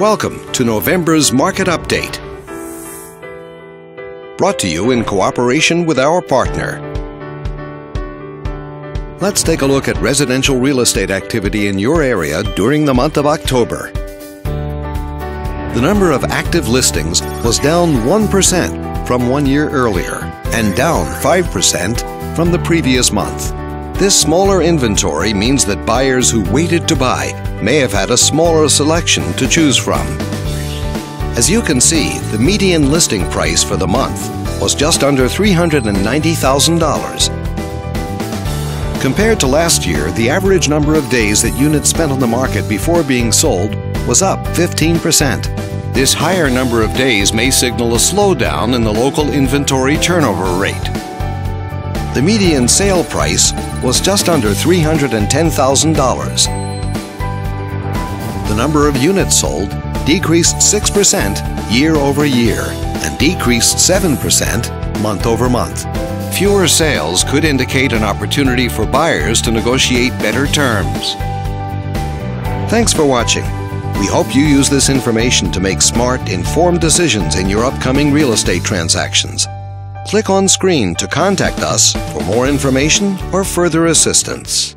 Welcome to November's Market Update. Brought to you in cooperation with our partner. Let's take a look at residential real estate activity in your area during the month of October. The number of active listings was down 1% from one year earlier and down 5% from the previous month. This smaller inventory means that buyers who waited to buy may have had a smaller selection to choose from. As you can see, the median listing price for the month was just under $390,000. Compared to last year, the average number of days that units spent on the market before being sold was up 15%. This higher number of days may signal a slowdown in the local inventory turnover rate. The median sale price was just under $310,000. The number of units sold decreased 6% year over year and decreased 7% month over month. Fewer sales could indicate an opportunity for buyers to negotiate better terms. Thanks for watching. We hope you use this information to make smart, informed decisions in your upcoming real estate transactions. Click on screen to contact us for more information or further assistance.